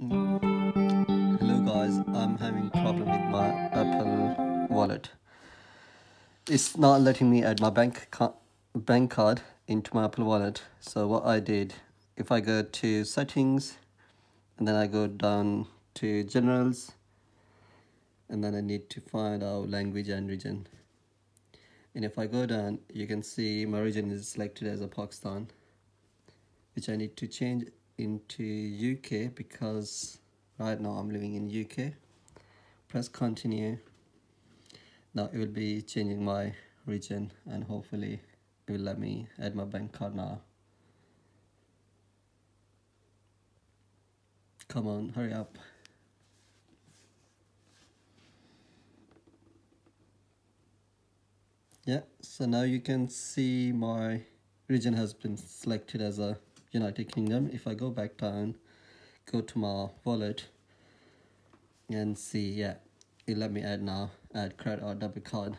Hello guys, I'm having problem with my Apple wallet. It's not letting me add my bank ca bank card into my Apple wallet. So what I did, if I go to settings and then I go down to generals and then I need to find out language and region. And if I go down, you can see my region is selected as a Pakistan, which I need to change into UK because right now I'm living in UK press continue. Now it will be changing my region and hopefully it will let me add my bank card now. Come on hurry up. Yeah so now you can see my region has been selected as a United Kingdom. If I go back down go to my wallet and see yeah it let me add now add credit or debit card